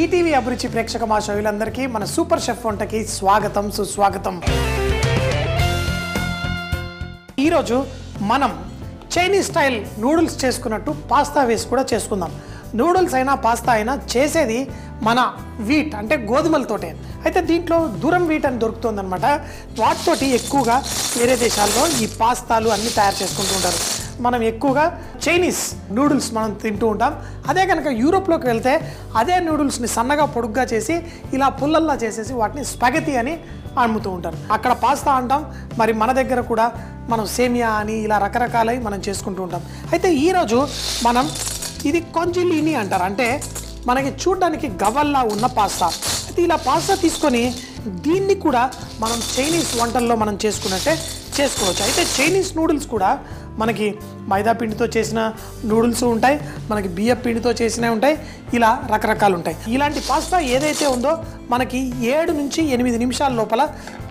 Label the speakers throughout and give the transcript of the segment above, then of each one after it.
Speaker 1: ETV అభిరుచి ప్రేక్షక మా షోయులందరికీ మన సూపర్ షెఫ్ వంటకి స్వాగతం సుస్వాగతం. ఈరోజు మనం చైనీస్ స్టైల్ నూడిల్స్ చేసుకున్నట్టు పాస్తా వేసి కూడా చేసుకుందాం. నూడిల్స్ అయినా పాస్తా అయినా చేసేది మన వీట్ అంటే గోధుమలతోటే. అయితే దీంట్లో దూరం వీట్ అని దొరుకుతుందన్నమాట. వాటితోటి ఎక్కువగా వేరే దేశాల్లో ఈ పాస్తాలు అన్నీ తయారు చేసుకుంటూ ఉంటారు. మనం ఎక్కువగా చైనీస్ నూడిల్స్ మనం తింటూ ఉంటాం. అదే కనుక యూరోప్లోకి వెళ్తే అదే నూడిల్స్ని సన్నగా పొడుగ్గా చేసి ఇలా పుల్లల్లా చేసేసి వాటిని స్పగతి అని అమ్ముతూ ఉంటారు. అక్కడ పాస్తా అంటాం. మరి మన దగ్గర కూడా మనం సేమియా అని ఇలా రకరకాలై మనం చేసుకుంటూ ఉంటాం. అయితే ఈరోజు మనం ఇది కొంజిలీని అంటారు. అంటే మనకి చూడడానికి గవల్లా ఉన్న పాస్తా. అయితే ఇలా పాస్తా తీసుకొని దీన్ని కూడా మనం చైనీస్ వంటల్లో మనం చేసుకున్నట్టే చేసుకోవచ్చు. అయితే చైనీస్ నూడిల్స్ కూడా మనకి మైదా పిండితో చేసిన నూడిల్స్ ఉంటాయి మనకి బియ్య పిండితో చేసినవి ఉంటాయి ఇలా రకరకాలు ఉంటాయి. ఇలాంటి పాస్తా ఏదైతే ఉందో మనకి ఏడు నుంచి ఎనిమిది నిమిషాల లోపల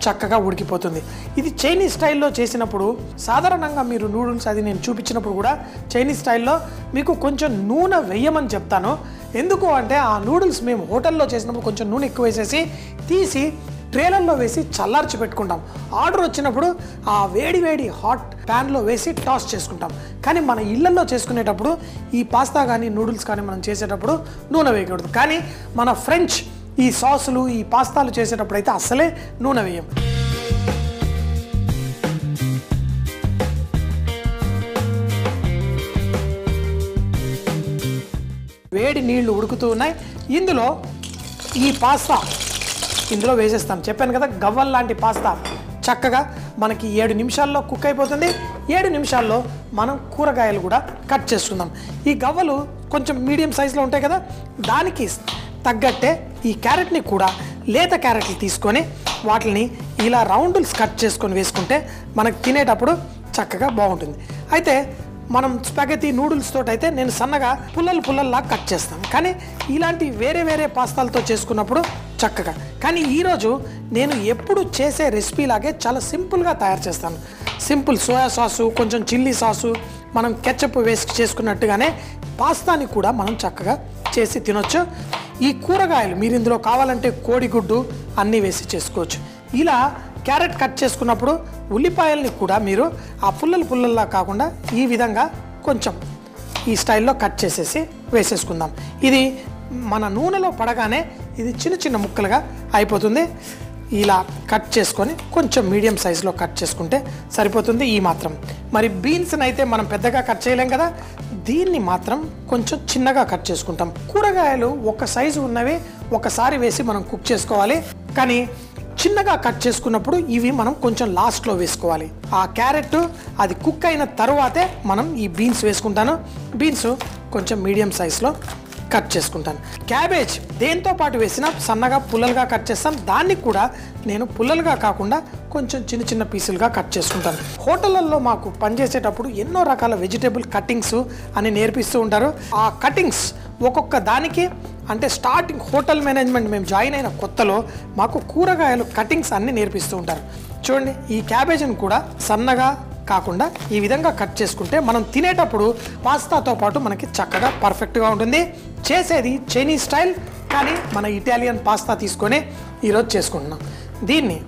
Speaker 1: చక్కగా ఉడికిపోతుంది. ఇది చైనీస్ స్టైల్లో చేసినప్పుడు సాధారణంగా మీరు నూడిల్స్ అది నేను చూపించినప్పుడు కూడా చైనీస్ స్టైల్లో మీకు కొంచెం నూనె వేయమని చెప్తాను. ఎందుకు అంటే ఆ నూడిల్స్ మేము హోటల్లో చేసినప్పుడు కొంచెం నూనె ఎక్కువ వేసేసి తీసి ట్రేలర్లో వేసి చల్లార్చి పెట్టుకుంటాం. ఆర్డర్ వచ్చినప్పుడు ఆ వేడి వేడి హాట్ ప్యాన్లో వేసి టాస్ చేసుకుంటాం. కానీ మన ఇళ్ళలో చేసుకునేటప్పుడు ఈ పాస్తా కానీ నూడిల్స్ కానీ మనం చేసేటప్పుడు నూనె వేయకూడదు. కానీ మన ఫ్రెంచ్ ఈ సాసులు ఈ పాస్తాలు చేసేటప్పుడు అయితే అస్సలే నూనె వేయం. వేడి నీళ్ళు ఉడుకుతూ ఉన్నాయి. ఇందులో ఈ పాస్తా ఇందులో వేసేస్తాం. చెప్పాను కదా గవ్వల్ లాంటి పాస్తా. చక్కగా మనకి ఏడు నిమిషాల్లో కుక్ అయిపోతుంది. ఏడు నిమిషాల్లో మనం కూరగాయలు కూడా కట్ చేసుకుందాం. ఈ గవ్వలు కొంచెం మీడియం సైజులో ఉంటాయి కదా దానికి తగ్గట్టే ఈ క్యారెట్ని కూడా లేత క్యారెట్లు తీసుకొని వాటిని ఇలా రౌండ్స్ కట్ చేసుకొని వేసుకుంటే మనకు తినేటప్పుడు చక్కగా బాగుంటుంది. అయితే మనం స్పగతి నూడిల్స్ తోటి అయితే నేను సన్నగా పుల్లలు పుల్లల్లా కట్ చేస్తాను. కానీ ఇలాంటి వేరే వేరే పాస్తాలతో చేసుకున్నప్పుడు చక్కగా. కానీ ఈరోజు నేను ఎప్పుడు చేసే రెసిపీ లాగే చాలా సింపుల్గా తయారు చేస్తాను. సింపుల్ సోయా సాసు కొంచెం చిల్లీ సాసు మనం కెచ్చప్ వేసి చేసుకున్నట్టుగానే పాస్తాని కూడా మనం చక్కగా చేసి తినొచ్చు. ఈ కూరగాయలు మీరు ఇందులో కావాలంటే కోడిగుడ్డు అన్నీ వేసి చేసుకోవచ్చు. ఇలా క్యారెట్ కట్ చేసుకున్నప్పుడు ఉల్లిపాయల్ని కూడా మీరు ఆ పుల్లలు పుల్లల్లా కాకుండా ఈ విధంగా కొంచెం ఈ స్టైల్లో కట్ చేసేసి వేసేసుకుందాం. ఇది మన నూనెలో పడగానే ఇది చిన్న చిన్న ముక్కలుగా అయిపోతుంది. ఇలా కట్ చేసుకొని కొంచెం మీడియం సైజులో కట్ చేసుకుంటే సరిపోతుంది ఈ మాత్రం. మరి బీన్స్ని అయితే మనం పెద్దగా కట్ చేయలేం కదా? దీన్ని మాత్రం కొంచెం చిన్నగా కట్ చేసుకుంటాం. కూరగాయలు ఒక సైజు ఉన్నవి ఒకసారి వేసి మనం కుక్ చేసుకోవాలి. కానీ చిన్నగా కట్ చేసుకున్నప్పుడు ఇవి మనం కొంచెం లాస్ట్లో వేసుకోవాలి. ఆ క్యారెట్ అది కుక్ అయిన తర్వాతే మనం ఈ బీన్స్ వేసుకుంటాను. బీన్స్ కొంచెం మీడియం సైజులో కట్ చేసుకుంటాను. క్యాబేజ్ దేంతో పాటు వేసినా సన్నగా పుల్లలుగా కట్ చేస్తాను దాన్ని కూడా నేను పుల్లలుగా కాకుండా కొంచెం చిన్న చిన్న పీసులుగా కట్ చేసుకుంటాను. హోటళ్ళల్లో మాకు పనిచేసేటప్పుడు ఎన్నో రకాల వెజిటేబుల్ కటింగ్స్ అని నేర్పిస్తూ ఉంటారు. ఆ కటింగ్స్ ఒక్కొక్క దానికి అంటే స్టార్టింగ్ హోటల్ మేనేజ్మెంట్ మేము జాయిన్ అయిన కొత్తలో మాకు కూరగాయలు కటింగ్స్ అన్ని నేర్పిస్తూ ఉంటారు. చూడండి ఈ క్యాబేజీని కూడా సన్నగా కాకుండా ఈ విధంగా కట్ చేసుకుంటే మనం తినేటప్పుడు పాస్తాతో పాటు మనకి చక్కగా పర్ఫెక్ట్గా ఉంటుంది. చేసేది చైనీస్ స్టైల్ కానీ మన ఇటాలియన్ పాస్తా తీసుకొని ఈరోజు చేసుకుంటున్నాం. దీన్ని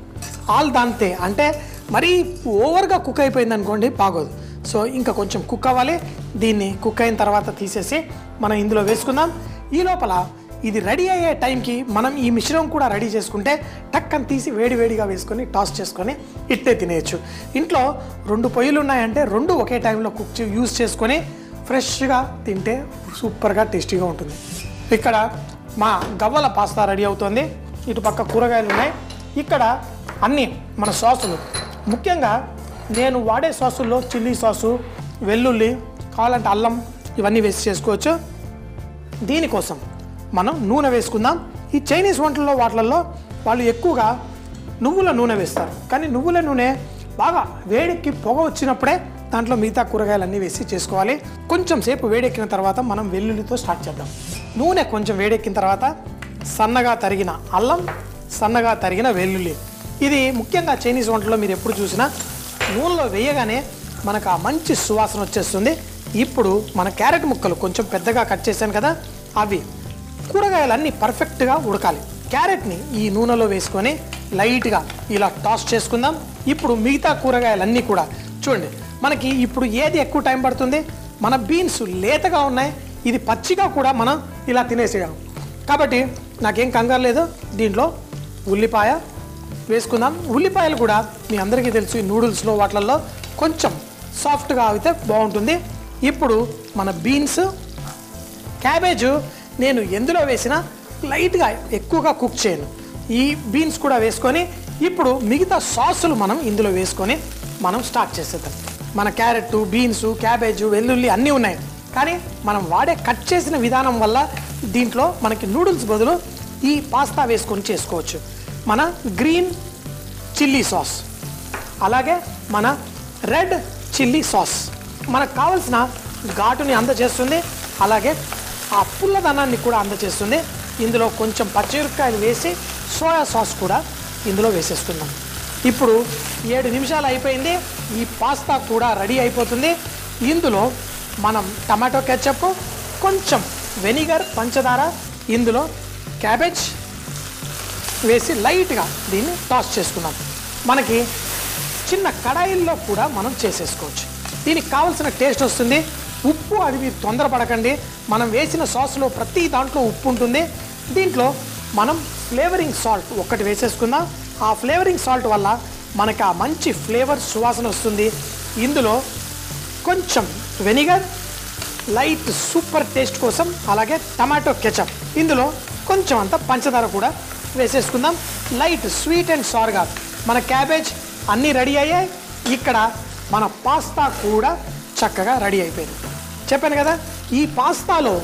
Speaker 1: ఆల్ దాంతే అంటే మరీ ఓవర్గా కుక్ అయిపోయింది అనుకోండి బాగోదు. సో ఇంకా కొంచెం కుక్ అవ్వాలి. దీన్ని కుక్ అయిన తర్వాత తీసేసి మనం ఇందులో వేసుకుందాం. ఈ లోపల ఇది రెడీ అయ్యే టైంకి మనం ఈ మిశ్రమం కూడా రెడీ చేసుకుంటే టక్కని తీసి వేడివేడిగా వేసుకొని టాస్ చేసుకొని ఇట్టే తినేయచ్చు. ఇంట్లో రెండు పొయ్యిలు ఉన్నాయంటే రెండు ఒకే టైంలో కుక్ యూస్ చేసుకొని ఫ్రెష్గా తింటే సూపర్గా టేస్టీగా ఉంటుంది. ఇక్కడ మా గవ్వల పాస్తా రెడీ అవుతుంది. ఇటు పక్క కూరగాయలు ఉన్నాయి. ఇక్కడ అన్నీ మన సాసులు. ముఖ్యంగా నేను వాడే సాసుల్లో చిల్లీ సాసు వెల్లుల్లి కావాలంటే అల్లం ఇవన్నీ వేసి చేసుకోవచ్చు. దీనికోసం మనం నూనె వేసుకుందాం. ఈ చైనీస్ వంటల్లో వాటిల్లో వాళ్ళు ఎక్కువగా నువ్వుల నూనె వేస్తారు. కానీ నువ్వుల నూనె బాగా వేడెక్కి పొగ వచ్చినప్పుడే దాంట్లో మిగతా కూరగాయలన్నీ వేసి చేసుకోవాలి. కొంచెం సేపు వేడెక్కిన తర్వాత మనం వెల్లుల్లితో స్టార్ట్ చేద్దాం. నూనె కొంచెం వేడెక్కిన తర్వాత సన్నగా తరిగిన అల్లం సన్నగా తరిగిన వెల్లుల్లి. ఇది ముఖ్యంగా చైనీస్ వంటలో మీరు ఎప్పుడు చూసినా నూనెలో వేయగానే మనకు ఆ మంచి సువాసన వచ్చేస్తుంది. ఇప్పుడు మన క్యారెట్ ముక్కలు కొంచెం పెద్దగా కట్ చేశాను కదా అవి కూరగాయలన్నీ పర్ఫెక్ట్గా ఉడకాలి. క్యారెట్ని ఈ నూనెలో వేసుకొని లైట్గా ఇలా టాస్ చేసుకుందాం. ఇప్పుడు మిగతా కూరగాయలన్నీ కూడా చూడండి మనకి ఇప్పుడు ఏది ఎక్కువ టైం పడుతుంది? మన బీన్స్ లేతగా ఉన్నాయి ఇది పచ్చిగా కూడా మనం ఇలా తినేసేయడం కాబట్టి నాకేం కంగారు లేదు దీంట్లో ఉల్లిపాయ వేసుకుందాం. ఉల్లిపాయలు కూడా మీ అందరికీ తెలుసు ఈ నూడిల్స్లో వాటిల్లో కొంచెం సాఫ్ట్గా అయితే బాగుంటుంది. ఇప్పుడు మన బీన్స్ క్యాబేజ్ నేను ఎందులో వేసినా లైట్గా ఎక్కువగా కుక్ చేయను. ఈ బీన్స్ కూడా వేసుకొని ఇప్పుడు మిగతా సాసులు మనం ఇందులో వేసుకొని మనం స్టార్ట్ చేసేద్దాం. మన క్యారెట్ బీన్స్ క్యాబేజ్ వెల్లుల్లి అన్నీ ఉన్నాయి. కానీ మనం వాడే కట్ చేసిన విధానం వల్ల దీంట్లో మనకి నూడిల్స్ బదులు ఈ పాస్తా వేసుకొని చేసుకోవచ్చు. మన గ్రీన్ చిల్లీ సాస్. అలాగే మన రెడ్ చిల్లీ సాస్. మనకు కావలసిన ఘాటుని అందజేస్తుంది. అలాగే ఆ పుల్లదనాన్ని కూడా అందజేస్తుంది ఇందులో కొంచెం పచ్చిమిరపకాయలు వేసి సోయా సాస్ కూడా ఇందులో వేసేస్తున్నాం. ఇప్పుడు ఏడు నిమిషాలు అయిపోయింది. ఈ పాస్తా కూడా రెడీ అయిపోతుంది. ఇందులో మనం టమాటో కెచ్చప్ కొంచెం వెనిగర్ పంచదార ఇందులో క్యాబేజ్ వేసి లైట్గా దీన్ని టాస్ చేసుకున్నాం మనకి చిన్న కడాయిల్లో కూడా మనం చేసేసుకోవచ్చు. దీనికి కావాల్సిన టేస్ట్ వస్తుంది. ఉప్పు అది మీరు తొందరపడకండి. మనం వేసిన సాస్లో ప్రతి దాంట్లో ఉప్పు ఉంటుంది. దీంట్లో మనం ఫ్లేవరింగ్ సాల్ట్ ఒక్కటి వేసేసుకుందాం. ఆ ఫ్లేవరింగ్ సాల్ట్ వల్ల మనకు ఆ మంచి ఫ్లేవర్ సువాసన వస్తుంది. ఇందులో కొంచెం వెనిగర్ లైట్ సూపర్ టేస్ట్ కోసం అలాగే టమాటో కెచప్. ఇందులో కొంచెం అంత పంచదార కూడా వేసేసుకుందాం. లైట్ స్వీట్ అండ్ సార్గా మన క్యాబేజ్ అన్నీ రెడీ అయ్యాయి. ఇక్కడ మన పాస్తా కూడా చక్కగా రెడీ అయిపోయింది. చెప్పాను కదా ఈ పాస్తాలో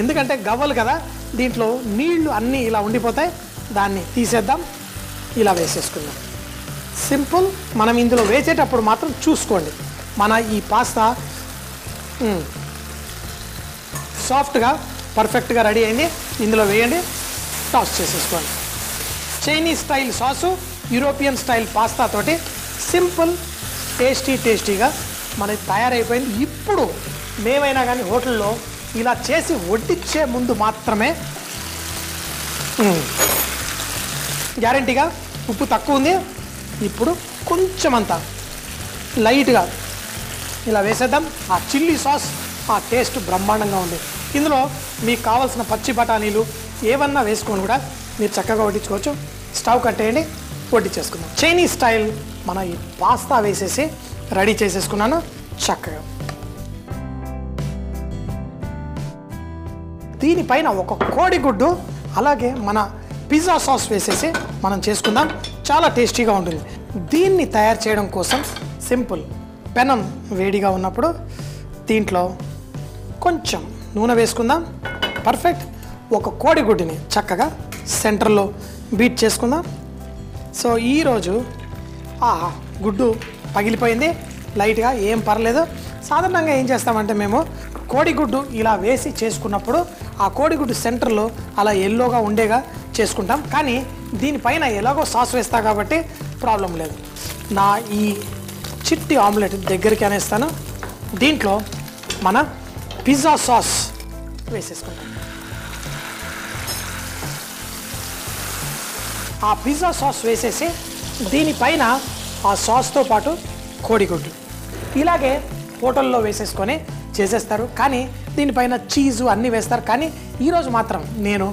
Speaker 1: ఎందుకంటే గవ్వలు కదా దీంట్లో నీళ్ళు అన్నీ ఇలా ఉండిపోతాయి దాన్ని తీసేద్దాం ఇలా వేసేసుకుందాం. సింపుల్ మనం ఇందులో వేసేటప్పుడు మాత్రం చూసుకోండి. మన ఈ పాస్తా సాఫ్ట్గా పర్ఫెక్ట్గా రెడీ అయింది. ఇందులో వేయండి టాస్ చేసేసుకోండి. Chinese style sauce European style pasta తోటి సింపుల్ టేస్టీ టేస్టీగా మనకి తయారైపోయింది. ఇప్పుడు మేమైనా కానీ హోటల్లో ఇలా చేసి వడ్డించే ముందు మాత్రమే గ్యారంటీగా ఉప్పు తక్కువ ఉంది. ఇప్పుడు కొంచెం అంత లైట్గా ఇలా వేసేద్దాం. ఆ చిల్లీ సాస్ ఆ టేస్ట్ బ్రహ్మాండంగా ఉంది. ఇందులో మీకు కావాల్సిన పచ్చి బఠానీలు ఏమన్నా వేసుకొని కూడా మీరు చక్కగా వడ్డించుకోవచ్చు. స్టవ్ కట్టేయండి వడ్డించేసుకుందాం. చైనీస్ స్టైల్ మన ఈ పాస్తా వేసేసి రెడీ చేసేసుకున్నాను. చక్కగా దీనిపైన ఒక కోడిగుడ్డు అలాగే మన పిజ్జా సాస్ వేసేసి మనం చేసుకుందాం. చాలా టేస్టీగా ఉంటుంది. దీన్ని తయారు చేయడం కోసం సింపుల్ పెనం వేడిగా ఉన్నప్పుడు దీంట్లో కొంచెం నూనె వేసుకుందాం. పర్ఫెక్ట్ ఒక కోడిగుడ్డుని చక్కగా సెంటర్లో బీట్ చేసుకుందాం. సో ఈరోజు ఆ గుడ్డు పగిలిపోయింది. లైట్గా ఏం పర్లేదు. సాధారణంగా ఏం చేస్తామంటే మేము కోడిగుడ్డు ఇలా వేసి చేసుకున్నప్పుడు ఆ కోడిగుడ్డు సెంటర్లో అలా ఎల్లోగా ఉండేగా చేసుకుంటాం. కానీ దీనిపైన ఎలాగో సాస్ వేస్తా కాబట్టి ప్రాబ్లం లేదు. నా ఈ చిట్టి ఆమ్లెట్ దగ్గరికి అనేస్తాను. దీంట్లో మన పిజ్జా సాస్ వేసేసుకుంటాం. ఆ పిజ్జా సాస్ వేసేసి దీనిపైన ఆ సాస్తో పాటు కోడిగుడ్డు ఇలాగే హోటల్లో వేసేసుకొని చేసేస్తారు. కానీ దీనిపైన చీజు అన్నీ వేస్తారు. కానీ ఈరోజు మాత్రం నేను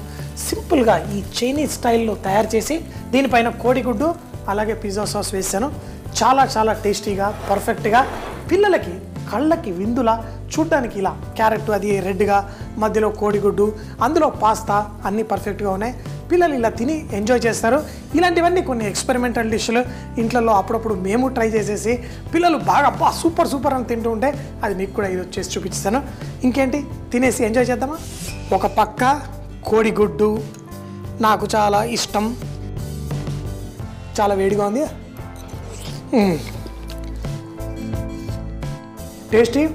Speaker 1: సింపుల్గా ఈ చైనీస్ స్టైల్లో తయారు చేసి దీనిపైన కోడిగుడ్డు అలాగే పిజ్జా సాస్ వేసాను చాలా చాలా టేస్టీగా పర్ఫెక్ట్గా పిల్లలకి కళ్ళకి విందులా చూడ్డానికి ఇలా క్యారెట్ అది రెడ్గా మధ్యలో కోడిగుడ్డు అందులో పాస్తా అన్నీ పర్ఫెక్ట్గా ఉన్నాయి. పిల్లలు ఇలా తిని ఎంజాయ్ చేస్తారు. ఇలాంటివన్నీ కొన్ని ఎక్స్పెరిమెంటల్ డిష్లు ఇంట్లో అప్పుడప్పుడు మేము ట్రై చేసేసి పిల్లలు బాగా అబ్బా సూపర్ సూపర్ అని తింటూ ఉంటే అది మీకు కూడా ఇది చేసి చూపిస్తాను. ఇంకేంటి? తినేసి ఎంజాయ్ చేద్దామా? ఒక పక్క కోడిగుడ్డు నాకు చాలా ఇష్టం. చాలా వేడిగా ఉంది. టేస్టీ?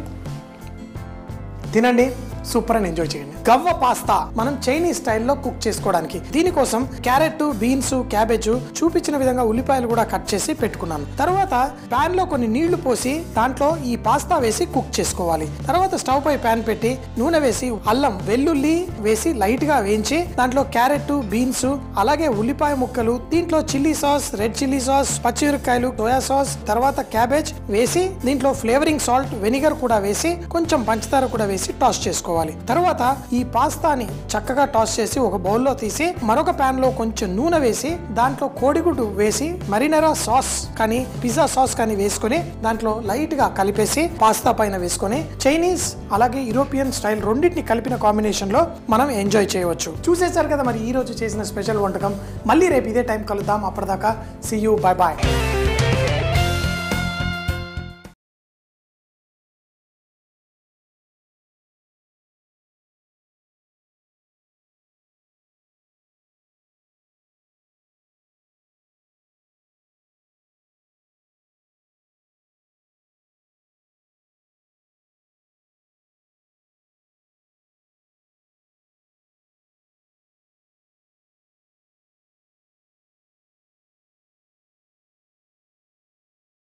Speaker 1: తినండి. సూపర్ అని ఎంజాయ్ చేయండి. గవ్వ పాస్తా మనం చైనీస్ స్టైల్లో కుక్ చేసుకోవడానికి. దీనికోసం క్యారెట్ బీన్స్ క్యాబేజ్ చూపించిన విధంగా ఉల్లిపాయలు కూడా కట్ చేసి పెట్టుకున్నాను. తర్వాత ప్యాన్లో కొన్ని నీళ్ళు పోసి దాంట్లో ఈ పాస్తా వేసి కుక్ చేసుకోవాలి. తర్వాత స్టవ్ పై పాన్ పెట్టి నూనె వేసి అల్లం వెల్లుల్లి వేసి లైట్గా వేయించి దాంట్లో క్యారెట్ బీన్స్ అలాగే ఉల్లిపాయ ముక్కలు దీంట్లో chilli sauce red chilli sauce పచ్చిమిరకాయలు సోయా సాస్ తర్వాత క్యాబేజ్ వేసి దీంట్లో ఫ్లేవరింగ్ సాల్ట్ వెనిగర్ కూడా వేసి కొంచెం పంచదార కూడా వేసి టాస్ చేసుకోవాలి. తర్వాత ఈ పాస్తాని చక్కగా టాస్ చేసి ఒక బౌల్లో తీసి మరొక ప్యాన్లో కొంచెం నూనె వేసి దాంట్లో కోడిగుడ్డు వేసి మరినరా సాస్ కానీ పిజ్జా సాస్ కానీ వేసుకొని దాంట్లో లైట్గా కలిపేసి పాస్తా పైన వేసుకొని చైనీస్ అలాగే యూరోపియన్ స్టైల్ రెండింటిని కలిపిన కాంబినేషన్లో మనం ఎంజాయ్ చేయవచ్చు. చూసేసారు కదా మరి ఈ రోజు చేసిన స్పెషల్ వంటకం. మళ్ళీ రేపు ఇదే టైం కలుద్దాం. అప్పటిదాకా సి యూ బాయ్ బాయ్